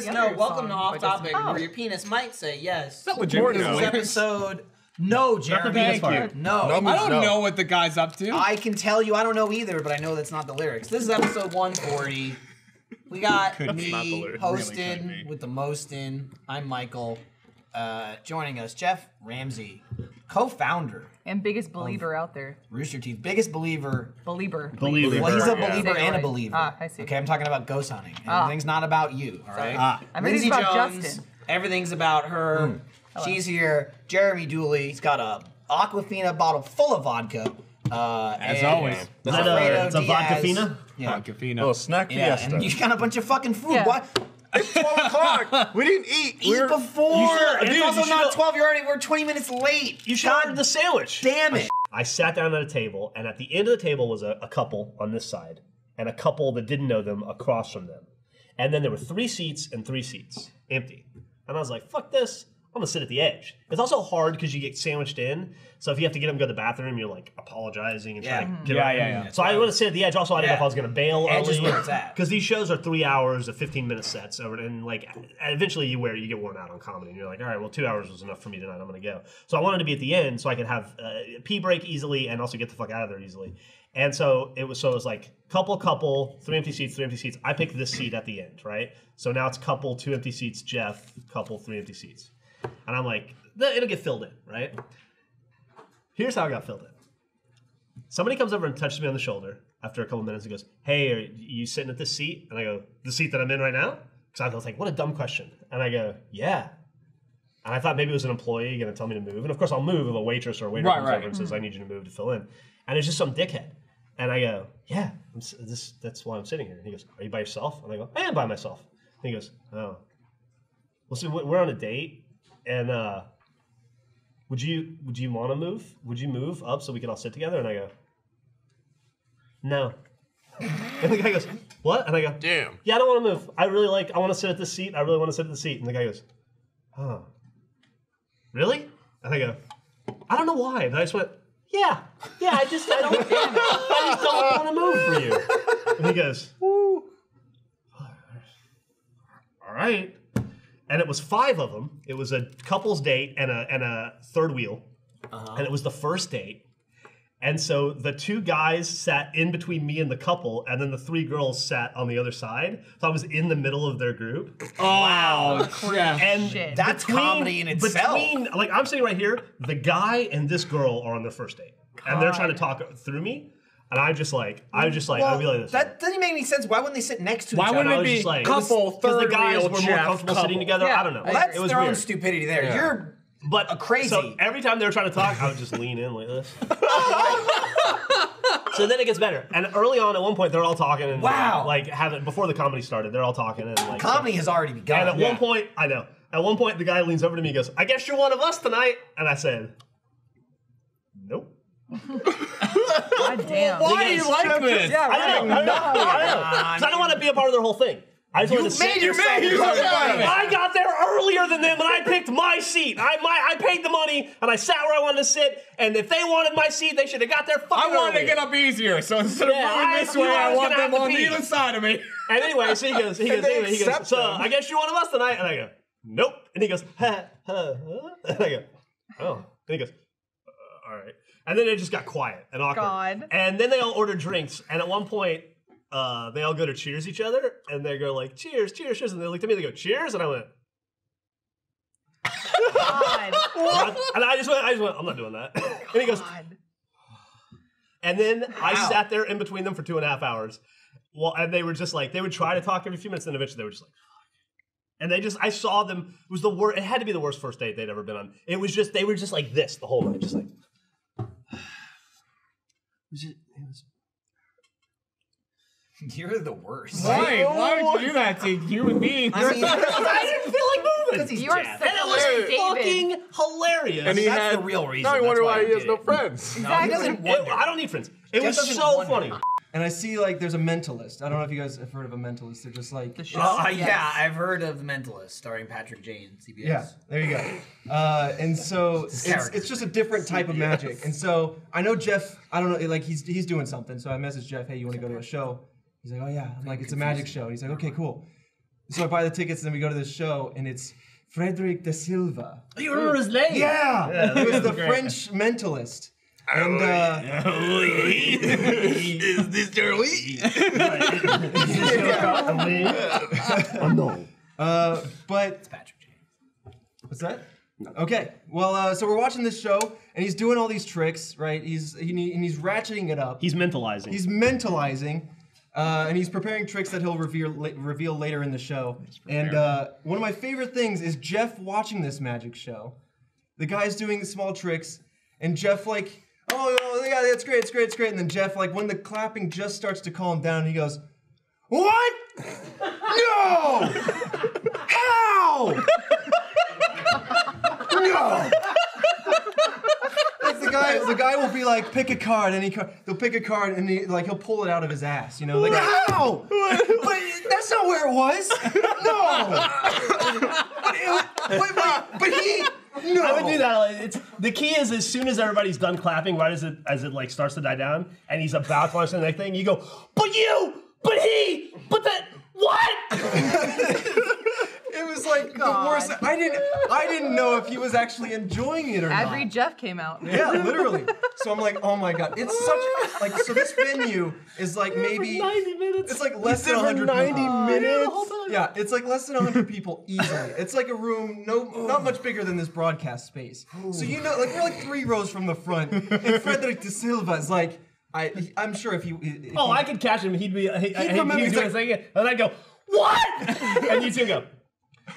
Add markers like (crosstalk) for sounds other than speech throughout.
penis says no, other welcome to Off Topic, Oh. where your penis might say yes. Is that legit? This No. is episode. No, Jeremy. penis part. No. No means I don't no. know what the guy's up to. I can tell you, I don't know either, but I know that's not the lyrics. This is episode 140. We got Couldn't me not the lyrics. Really hosting with the most in. I'm Michael. Uh, joining us, Geoff Ramsey, co-founder, And biggest believer out there. Rooster Teeth, biggest believer. Believer. Believer. Well, he's a Yeah. believer Say it and a believer. Ah, I see. Okay, I'm talking about ghost hunting. Ah. Everything's not about you, all right? Ah. Everything's Lindsay about Jones, Justin. Everything's about her. Hello. She's here. Jeremy Dooley. He's got a Aquafina bottle full of vodka. Uh, As and always. Is that a- Alfredo it's a vodka Diaz. fina? Yeah. Vodkafina. Oh, snack Yeah, fiesta. and you got a bunch of fucking food. Yeah. What? It's 12 o'clock. We didn't eat. Eat We're- before. You should- it's dude, also you not 12. You're already. We're 20 minutes late. You should order the sandwich. Damn it. I sat down at a table, and at the end of the table was a, a couple on this side, and a couple that didn't know them across from them. And then there were three seats and three seats empty. And I was like, fuck this. I'm gonna sit at the edge. It's also hard because you get sandwiched in. So if you have to get them to go to the bathroom, you're like apologizing and Yeah. trying to get Yeah, up. yeah, yeah. So I want to sit at the edge. Also, I didn't know if I was gonna bail Edge is early. where it's at. Because these shows are three hours of 15 minute sets over, and like eventually you wear you get worn out on comedy, and you're like, all right, well, two hours was enough for me tonight. I'm gonna go. So I wanted to be at the end so I could have uh, pee break easily and also get the fuck out of there easily. And so it was so it was like couple, couple, three empty seats, three empty seats. I picked this seat at the end, right? So now it's couple, two empty seats. Geoff, couple, three empty seats. And I'm like, it'll get filled in, right? Here's how I got filled in. Somebody comes over and touches me on the shoulder after a couple minutes and goes, Hey, are you sitting at this seat? And I go, The seat that I'm in right now? Because I was like, What a dumb question. And I go, Yeah. And I thought maybe it was an employee going to tell me to move. And of course, I'll move if a waitress or a waiter Right, comes right. over and says, I mm-hmm. need you to move to fill in. And it's just some dickhead. And I go, Yeah, I'm, this, that's why I'm sitting here. And he goes, Are you by yourself? And I go, I am by myself. And he goes, Oh. Well, so we're on a date. And, uh, would you would you want to move? Would you move up so we can all sit together? And I go, no. (laughs) and the guy goes, what? And I go, Damn. yeah, I don't want to move. I really like. I want to sit at this seat. I really want to sit at the seat. And the guy goes, oh, really? And I go, I don't know why. And I just went, yeah, yeah. I just I don't, (laughs) I just don't want to move for you. And he goes, all right. And it was five of them. It was a couple's date and a and a third wheel, uh-huh. and it was the first date. And so the two guys sat in between me and the couple, and then the three girls sat on the other side. So I was in the middle of their group. Oh, yeah. And Shit. That's comedy in itself. Between, like, I'm sitting right here. The guy and this girl are on their first date, and they're trying to talk through me. And I'm just like, I'm mm, just like, I'd be like this. that doesn't make any sense. Why wouldn't they sit next to each other? Why each wouldn't it was be just like, couple, because the guys wheel, were more comfortable couple. sitting together. Yeah. I don't know. Well, that's it was their own stupidity there. Yeah. You're But a crazy. So every time they were trying to talk, I would just lean in like this. (laughs) so then it gets better. And early on, at one point, they're all talking and Wow. like having before the comedy started, they're all talking and like comedy has already begun. And at one point, I know. At one point, the guy leans over to me and goes, "I guess you're one of us tonight." And I said, "Nope." God damn. Why do you like this? Yeah, I don't know. I don't know. I don't know. 'Cause I don't want to be a part of their whole thing. I just wanted to sit made yourself there. a part of. I got there earlier than them, and I picked my seat. I my I paid the money, and I sat where I wanted to sit. And if they wanted my seat, they should have got there fucking I wanted to earlier. get up easier, so instead Yeah, of moving I- this way, I I want them on the pee. other side of me. (laughs) And anyway, so he goes, he goes, anyway, he goes, so them. I guess you're one of us tonight. And I go, nope. And he goes, ha, ha, ha. And I go, oh. And he goes, uh, all right. And then it just got quiet and awkward. God. And then they all order drinks. And at one point, uh, they all go to cheers each other. And they go like, cheers, cheers, cheers. And they looked at me, and they go, cheers. And I went, God. (laughs) and I just went, I just went, I'm not doing that. (laughs) and he goes, God. And then I Wow. sat there in between them for two and a half hours. Well, and they were just like, they would try to talk every few minutes, and eventually they were just like, "Fuck." and they just, I saw them. It was the worst. It had to be the worst first date they'd ever been on. It was just, they were just like this the whole night, just like. It was just- it was- You're the worst. Why? Why would you do that to human beings? I mean, (laughs) I didn't feel like moving. he's You are Geoff. such And a it was David. fucking hilarious. And he That's had, the real reason. Now I wonder why why he he has no it. friends. No, he doesn't It- wonder. I don't need friends. It Geoff was so wonder. funny. And I see like there's a mentalist. I don't know if you guys have heard of a mentalist. They're just like The. Uh, Yes. Yeah, I've heard of Mentalist, starring Patrick Jane, CBS. Yeah, there you go. Uh, and so (laughs) it's, it's just a different type of magic. And so I know Geoff. I don't know, like he's he's doing something. So I message Geoff, "Hey, you want to go to a show?" He's like, "Oh yeah." I'm like, "It's a magic show." He's like, "Okay, cool." so I buy the tickets, and then we go to this show, and it's Frederic de Silva. You remember his name? Yeah, he was the great. French mentalist. And uh, Is this Joey? oh no. uh, but Patrick James. What's that? Okay. Well, uh, so we're watching this show, and he's doing all these tricks, right? He's he, and he's ratcheting it up. He's mentalizing. He's mentalizing, uh, and he's preparing tricks that he'll reveal la- reveal later in the show. And uh, one of my favorite things is Geoff watching this magic show. The guy's doing the small tricks, and Geoff like, oh, oh yeah, that's great, it's great, it's great. And then Geoff like, when the clapping just starts to calm down, he goes, "What? No! How? no!" The guy, the guy will be like, pick a card, and he they'll pick a card, and he like he'll pull it out of his ass, you know, like how? but that's not where it was. No. but, it, but, but, but he no. I would do that. like, It's the key is as soon as everybody's done clapping, right as it as it like starts to die down, and he's about to launch the next thing, you go, but you, but he, but that what? (laughs) It was like the worst. I didn't. I didn't know if he was actually enjoying it or Ad not. read Geoff came out. Yeah, literally. So I'm like, oh my god, it's such like. So this venue is like maybe ninety minutes. it's like less than 100 people. minutes. Yeah, it's like less than 100 people easily. It's like a room, no, not much bigger than this broadcast space. So you know, like we're like three rows from the front, and Frederick de Silva is like, I, I'm sure if he, if Oh, he- I could catch him. He'd be he, he'd, remember- he'd he's do like- his thing, and I'd go, what? (laughs) and you two go. (laughs)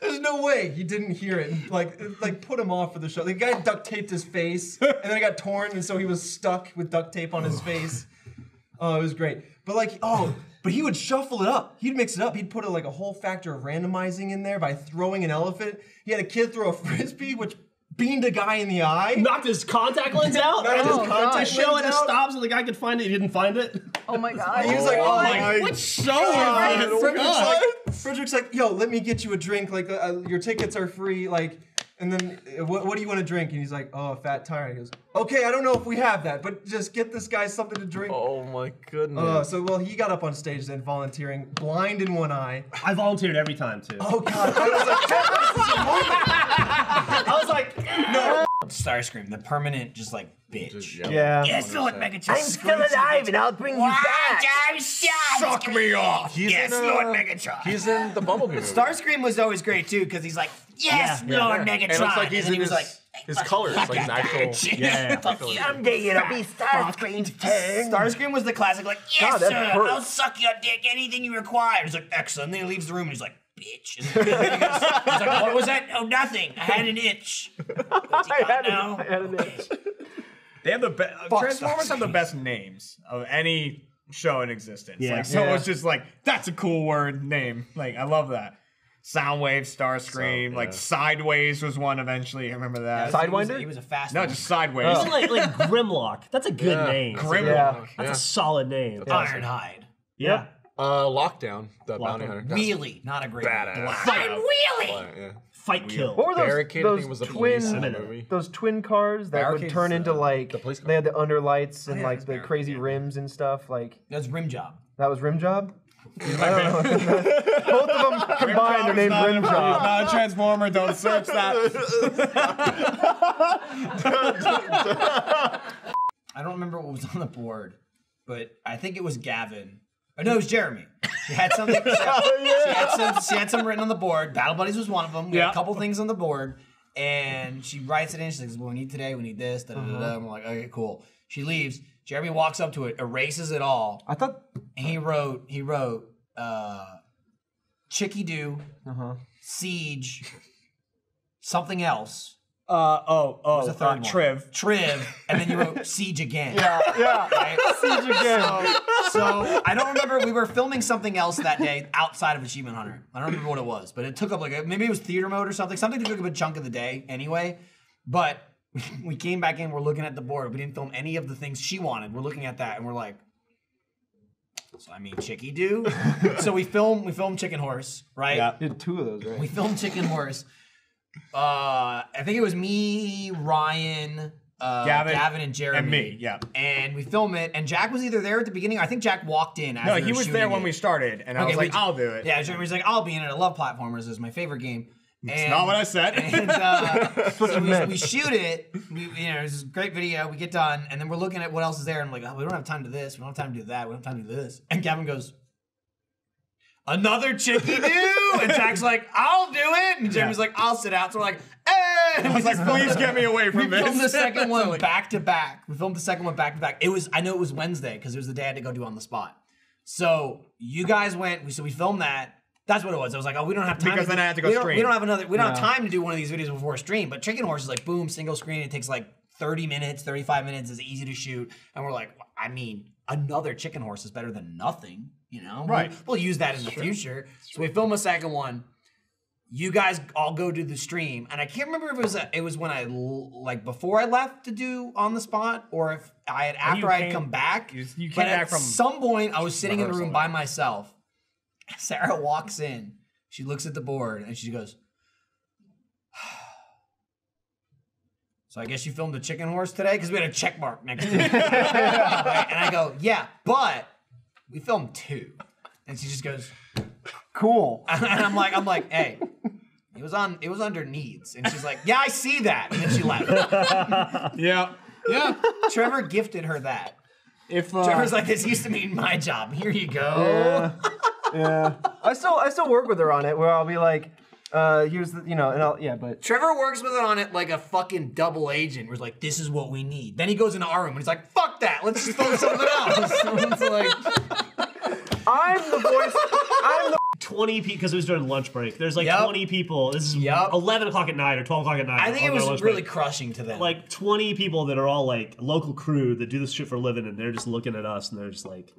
There's no way he didn't hear it. and, Like, it, like put him off for the show. The guy duct taped his face, and then it got torn, and so he was stuck with duct tape on his oh. face. Oh, it was great. But like, oh, but he would shuffle it up. He'd mix it up. He'd put a, like a whole factor of randomizing in there by throwing an elephant. He had a kid throw a frisbee, which beamed a guy in the eye. Knocked his contact lens (laughs) out. Knocked and his Oh, the contact show lens and it stops, and the guy could find it. He didn't find it. Oh my (laughs) god. He was like, oh my god. What show God. (laughs) is this? Frederick's God. like, Frederick's like, yo, let me get you a drink. Like, uh, uh, your tickets are free. Like, and then uh, what, what do you want to drink? And he's like, oh, a fat tire. He goes, okay, I don't know if we have that, but just get this guy something to drink. Oh my goodness. Uh, so well, he got up on stage then, volunteering, blind in one eye. I volunteered every time too. Oh God, I was like, this is a moment. (laughs) I was like, no. Starscream, the permanent, just like bitch. Yeah. Yes, Lord Megatron. I'm still alive and I'll bring you back. I'm shot. Suck me off. He's Yes, in, Lord Megatron. He's in the Bumblebee movie. Starscream was always great too because he's like, yes, Yeah. Lord Yeah. Megatron. And it looks like he's and in he was his, like, his colors, like his actual. yeah. (laughs) Someday it'll be Starscream's turn. Starscream was the classic, like, yes, God, that sir, hurt. I'll suck your dick, anything you require. He's like, excellent. And then he leaves the room and he's like, bitch. And then he goes, like, what was that? Oh, nothing. I had an itch. What's he (laughs) got now? They have the best. Uh, Transformers have the best names of any show in existence. Yeah. Like, so Yeah. it's just like that's a cool word name. Like I love that. Soundwave, Starscream, So, like. Sideways was one eventually. I remember that. He was- Sidewinder? He was a fast no, one. just Sideways. Isn't like like Grimlock? That's a good Yeah. name. Grimlock. That's Yeah. a solid name. Ironhide. Yeah. Uh, Lockdown, the bounty Lockdown. hunter. Wheelie, not a great Badass. one. Fight Wheelie. Yeah. Fight kill. What were those, Barricade, I think, those was the twin police in the movie. those twin cars that would Barricade's, turn into uh, like the police car. they had the underlights and yeah, like it's the crazy rims and stuff like That's Rim Job. that was rim job. (laughs) I don't know. (laughs) Both of them combined are named rim job. Not a transformer. Don't search that. (laughs) I don't remember what was on the board, but I think it was Gavin. Oh, no, it was Jeremy. She had something. She (laughs) had, she had some. She had some written on the board. Battle Buddies was one of them. We had Yeah. a couple things on the board, and she writes it in. She's like, "What we need today? We need this." Da, da, da, Uh-huh. da. And we're like, "Okay, cool." She leaves. Jeremy walks up to it, erases it all, I thought and he wrote. He wrote, uh, "Chicky Doo, Uh-huh. Siege, something else." Uh oh oh. Was the third uh, one? Triv. Triv, and then you wrote Siege again. yeah. (laughs) Right? Siege again. So I don't remember. We were filming something else that day outside of Achievement Hunter. I don't remember what it was, but it took up like a, maybe it was theater mode or something. Something that took up a chunk of the day anyway. But (laughs) we came back in. We're looking at the board. We didn't film any of the things she wanted. We're looking at that, and we're like, so I mean, Chicky do. (laughs) so we film. We film Chicken Horse, right? Yeah. Did two of those right? We filmed Chicken Horse. Uh, I think it was me, Ryan, uh, Gavin Gavin, and Jeremy and me, yeah. and we film it. And Jack was either there at the beginning. I think Jack walked in. As No, he was there shooting when it. we started, and I was we- like, I'll do it. Yeah, Jeremy's like, I'll be in it. I love platformers. It's my favorite game. It's not what I said. And uh, so (laughs) we, we shoot it. We, you know, it's a great video. We get done, and then we're looking at what else is there. And I'm like, oh, we don't have time to do this. We don't have time to do that. We don't have time to do this. And Gavin goes, another chicky do. (laughs) And Jack's like, I'll do it. And Jeremy's like, I'll sit out. So we're like, hey. I was like, (laughs) please get me away We from this. We filmed the second (laughs) one back to back. We filmed the second one back to back. It was I know it was Wednesday because it was the day I had to go do on the spot. So you guys went. We so we filmed that. That's what it was. I was like, oh, we don't have time Because then I had to go we don't, stream. We don't have another. We don't have time to do one of these videos before a stream. But Chicken Horse is like, boom, single screen. It takes like 30 minutes, 35 minutes. It's easy to shoot. And we're like, I mean, another Chicken Horse is better than nothing. You know, Right. We'll, we'll use that in the future. So we film a second one you guys all go to the stream, and I can't remember if it was it was when I like before I left to do on the spot, or if I had after I had come back. you- you came but back at from some point, I was sitting in the room by myself. (laughs) Sarah walks in. She looks at the board and she goes. (sighs) So I guess you filmed the chicken horse today because we had a check mark next to it. (laughs) (laughs) And I go, yeah, but we filmed two. And she just goes, Cool. (laughs) and I'm like, I'm like, hey, it was on, it was under needs, and she's like, yeah, I see that, and then she left. (laughs) yeah. Yeah. Trevor gifted her that. If uh, Trevor's like, this used to mean my job. Here you go. Yeah. yeah. I still I still work with her on it where I'll be like, uh, here's the you know, and I'll yeah, but Trevor works with it on it like a fucking double agent. Where he's like, this is what we need. Then he goes into our room and he's like, fuck that, let's just film something (laughs) else. (laughs) it's like, I'm the voice I'm the (laughs) 20 people because it was during lunch break. There's like Yep. 20 people. This is Yep. 11 o'clock at night or 12 o'clock at night. I think it was really break. crushing to them. like 20 people that are all like local crew that do this shit for a living, and they're just looking at us and they're just like.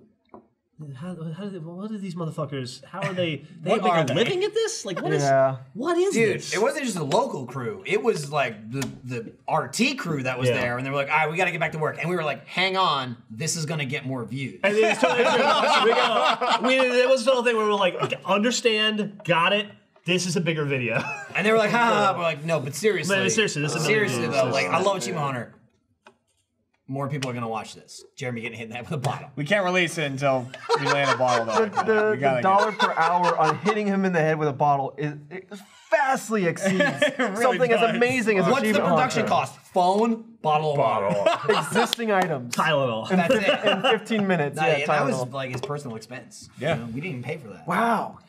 How, how do they, what are these motherfuckers? How are they? (laughs) They What make are a they? living at this? Like what is? Yeah. What is Dude, this? it wasn't just the local crew. It was like the the RT crew that was Yeah. there, and they were like, "All right, we got to get back to work." And we were like, "Hang on, this is gonna get more views." And then it's totally (laughs) we go, we, it was the whole thing where we were like, okay, understand, got it. This is a bigger video. And they were like, "Ha ha!" ha. (laughs) We're like, "No, but seriously, No, seriously, this is seriously amazing. though. Like, I love Achievement Hunter. More people are gonna watch this. Jeremy getting hit in the head with a bottle. we can't release it until we land a bottle though. the, the, we gotta the dollar per hour on hitting him in the head with a bottle is it vastly (laughs) exceeds something as amazing as What's the production cost? Phone, bottle bottle. (laughs) Existing items. Tylenol. That's it. In 15 minutes. Nah, yeah, yeah, that was like his personal expense. Yeah. You know, we didn't even pay for that. Wow.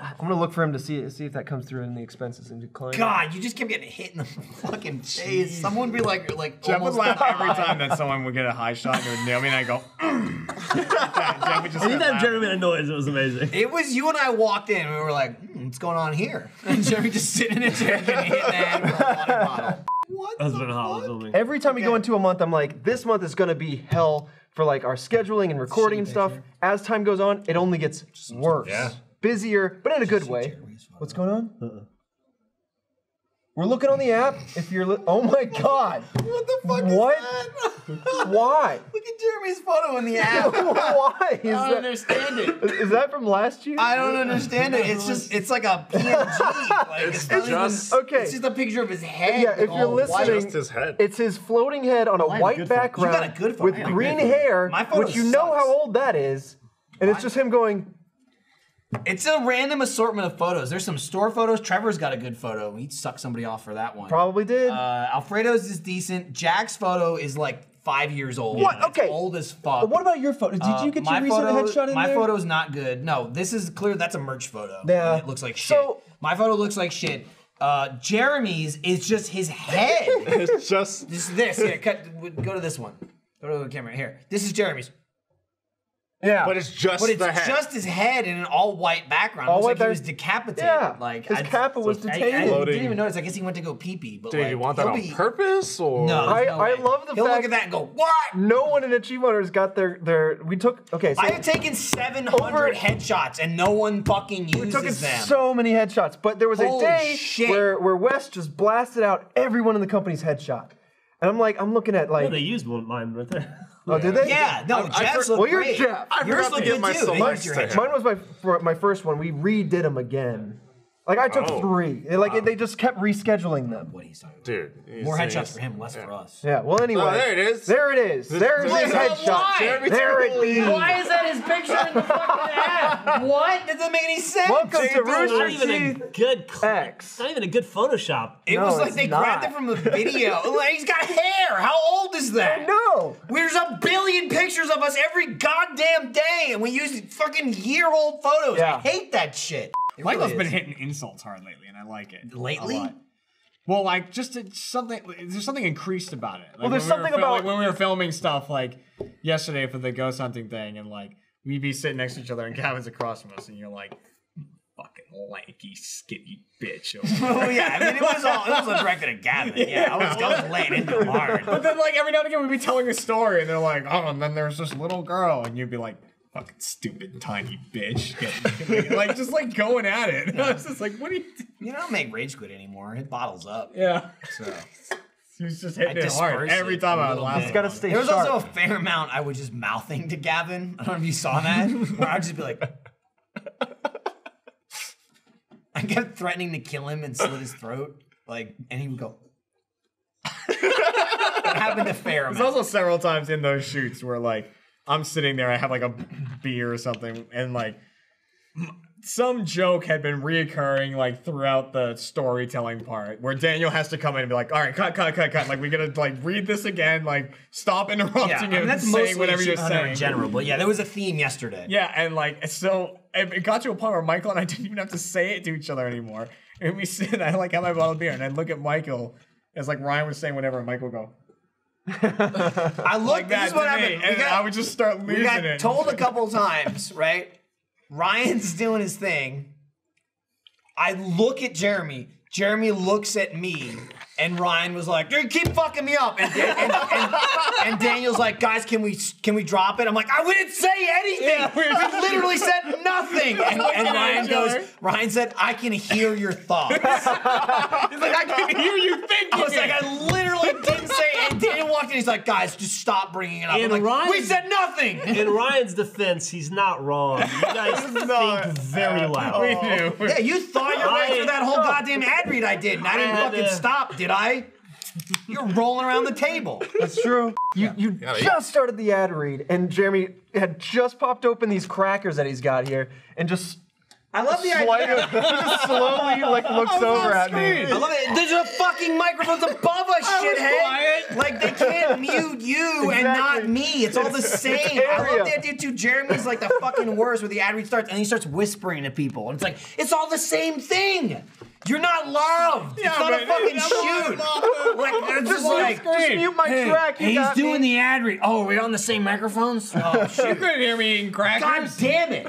I'm gonna look for him to see see if that comes through in the expenses and decline. God, you just kept getting hit in the (laughs) fucking face. Someone would be like, like Geoff would almost laugh (laughs) every time that someone would get a high shot and it would nail me, and I go. (laughs) Geoff would just start Anytime laughing. Jeremy made a noise, it was amazing. It was you and I walked in. and We were like, hmm, "What's going on here?" And Jeremy just sitting in a chair getting hit in the head with a water bottle. What? That's the been hot. fuck? filming. Every time we go into a month, I'm like, this month is gonna be hell for like our scheduling and recording and stuff. As time goes on, it only gets worse. Yeah. Busier, but in a good way. What's going on? Uh-uh. We're looking on the app. If you're, li- oh my god, What the fuck What? is that? (laughs) why? Look at Jeremy's photo in the app. (laughs) why (laughs) is I don't that? understand it. Is that from last year? I don't understand it. It's just, it's like a PNG. Like, it's, not just- even, okay. It's just a picture of his head. Yeah, if you're oh, all white. listening, Just his head. it's his floating head on a have a white good photo. You got a background good photo. with I got a green good photo. hair, My photo which you know sucks. how old that is, and it's just him going. It's a random assortment of photos. There's some store photos. Trevor's got a good photo. He sucked somebody off for that one. Probably did. Uh, Alfredo's is decent. Jack's photo is like five years old. What? It's Okay. old as fuck. What about your photo? Did Uh, you get my your recent photo, headshot in My there? photo's not good. No, this is clear. That's a merch photo. Yeah. And It looks like shit. So- my photo looks like shit. Uh, Jeremy's is just his head. (laughs) It's just this is this. Here, cut. Go to this one. Go to the camera. Here. This is Jeremy's. Yeah. but it's just But it's the head. just his head in an all white background. All Looks white like he was decapitated. Yeah, Like his I- kappa was I- I, didn't even notice. I guess he went to go pee pee. But Did like, you want that on be- purpose or No, I, there's no I way. love the He'll fact look at that and go, "What?" no one in Achievement Hunters got their their. We took okay. So I have taken 700 Over- headshots and no one fucking we took uses them. so many headshots, but there was Holy a day shit. where where West just blasted out everyone in the company's headshot, and I'm like, I'm looking at like, they used one mine right there. (laughs) oh, did they? yeah, no, I Geoff's for- look Well, you're great. Geoff. I Yours forgot look to give good my too. They selects to him. Mine was my for my first one. We redid them again, Like I took Oh. three. It- Like they just kept rescheduling them. What he's talking about. Dude. he's More saying headshots for him, less for us. Yeah. Well, oh, anyway. Oh, there it is. There it is. There's this his is- headshot. Why? There it is. Why is that his picture in the fucking ad? What? That doesn't make any sense. Welcome to Not Rooster even a good cl- X. Not even a good Photoshop. It No, was like it's they not. grabbed it from the video. (laughs) Like, he's got hair. How old is that? No. There's a billion pictures of us every goddamn day, and we use fucking year-old photos. Yeah. I hate that shit. It Michael's really been hitting insults hard lately, and I like it. Lately? Well, like just it's something. There's something increased about it. Like, Well, there's we something fil- like, about- when we were filming stuff like yesterday for the ghost hunting thing, and like we'd be sitting next to each other, and Gavin's across from us, and you're like, "Fucking lanky, skinny bitch." over there." Oh yeah, I mean it was all it was directed at Gavin. Yeah, I was, I was laying into him hard. But then, like every now and again, we'd be telling a story, and they're like, "Oh," and then there's this little girl, and you'd be like, "Fucking stupid tiny bitch," (laughs) Getting- like just like going at it. (laughs) I was just like, "What are you?" do-" You don't make rage quit anymore. It bottles up. Yeah, So (laughs) he was just I hitting it hard every time I was little laughing. bit. He's got to stay there was sharp. also a fair amount I was just mouthing to Gavin. I don't know if you saw that. Where I'd just be like. I kept threatening to kill him and slit his throat, like, and he would go. it happened a fair amount. There's also several times in those shoots where like I'm sitting there, I have like a beer or something, and like some joke had been reoccurring like throughout the storytelling part where Daniel has to come in and be like, all right, cut, cut, cut, cut. Like we gotta like read this again, like stop interrupting yeah, I him mean, and that's saying whatever you're saying. in general, but yeah, there was a theme yesterday. Yeah, and like so it got to a point where Michael and I (laughs) didn't even have to say it to each other anymore. And we (laughs) sit, I like have my bottle of beer, and I look at Michael as like Ryan was saying whatever, and Michael go (laughs) I looked. like this is what happened. We got- I would just start losing we got it. told a couple times, right? Ryan's doing his thing. I look at Jeremy. Jeremy looks at me, and Ryan was like, "Dude, keep fucking me up." And, and, and, and Daniel's like, "Guys, can we can we drop it?" I'm like, "I didn't say anything. we (laughs) literally said nothing." And, and Ryan goes, "Ryan said, I can hear your thoughts." He's like, I can hear you thinking. I was like. I literally didn't say. And Daniel walked in. He's like, guys, just stop bringing it up. I'm like, we said nothing. In Ryan's defense, he's not wrong. You (laughs) guys think very loud. we knew. yeah, you thought you were that whole goddamn ad read I did, and I didn't I had fucking to- stop, did I? You're rolling around the table. That's true. You you Gotta eat. just started the ad read, and Jeremy had just popped open these crackers that he's got here, and just I love the slight- idea. just (laughs) slowly like looks over at me. I love it. There's a fucking microphones above us, (laughs) shithead. Like they can't (laughs) mute you and not me. It's all the same. I love the idea too. Jeremy's like the fucking worst where the ad read starts and he starts whispering to people. And it's like, it's all the same thing. You're not loved. Yeah, it's not a but- fucking yeah, shoot. Like it's just mute- like just mute my hey, track, you He's got doing me. the ad read. Oh, are we on the same microphones? Oh You couldn't hear me eating God damn it.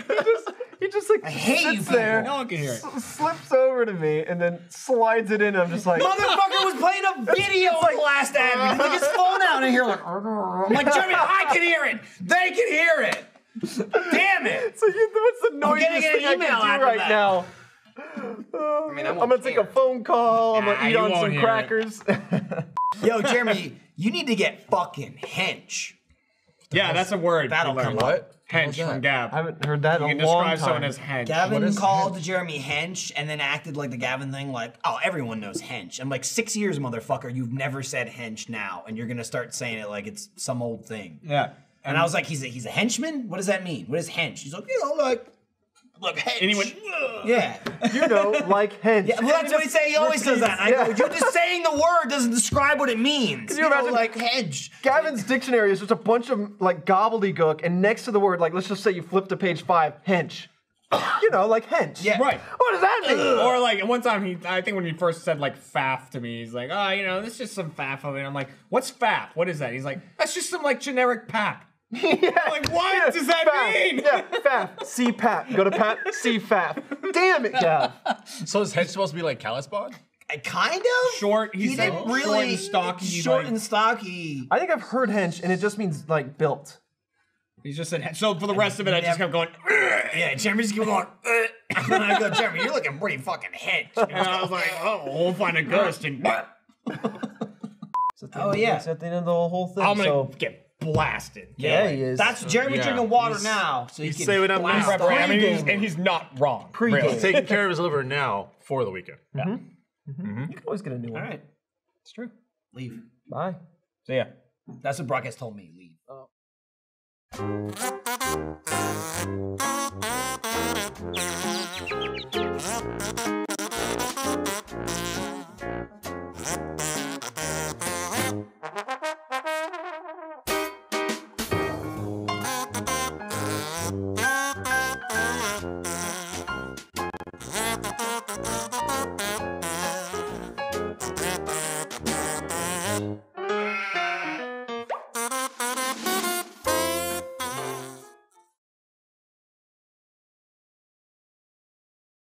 He just like hate you sits there, No one can hear it. s- slips over to me, and then slides it in. I'm just like, Motherfucker was playing a (laughs) video of the last ad read. He took his phone out and here like, I'm like, Jeremy, (laughs) I can hear it. They can hear it. Damn it. so you, what's the noisiest getting an thing I email can do right that. now? I mean, I I'm gonna take a phone call. I'm gonna eat on some crackers. Yo, (laughs) Jeremy, you need to get fucking hench. Yeah, that's a word. That'll we learned. come up. What? Hench from Gav. I haven't heard that You in can a long describe someone as hench. Gavin is called Jeremy hench and then acted like the Gavin thing, like, oh, everyone knows hench. I'm like, six years, motherfucker, you've never said hench now, and you're gonna start saying it like it's some old thing. Yeah. And I was like, he's a, he's a henchman? What does that mean? What is hench? He's like, you know, like, like hench. And he went, yeah. You know, like hench. Yeah, well, that's what he say. He always does that. And I go, Yeah. you're just saying the word doesn't describe what it means. you You, know, imagine- like hedge. Gavin's dictionary is just a bunch of like gobbledygook, and next to the word, like let's just say you flip to page five, hench. (coughs) you know, like hench. Yeah. Right. What does that mean? Or like one time he, I think when he first said like faff to me, he's like, oh, you know, this is just some faff of it. I'm like, what's faff? What is that? He's like, that's just some like generic pap. Like, what does that Faf. mean? Yeah, faf. See pat. Go to pat. See faf. Damn it, Gav. (laughs) So is head supposed to be like callus bod? I kind of Short, He's He didn't short and stocky. Short like- and stocky. I think I've heard hench, and it just means like built. He just said, hench. so for the rest of it, I just kept going, Yeah, Jeremy just keep going. "Uh," and I go, Jeremy, you're looking pretty fucking hench. and I was like, oh, we'll find a ghost and (laughs) Oh, yeah. It's at the end of the whole thing. I'm gonna so get blasted. Yeah, he is. That's Jeremy Yeah. drinking water He's- now, so he he's can saving up blast now. off. I mean, he's, and he's not wrong. Pre-game. really. He's taking care of his liver now for the weekend. Mm-hmm. Mm-hmm. Mm-hmm. You can always get a new All one. right, It's true. leave. Bye. So yeah. That's what Brock has told me. Leave.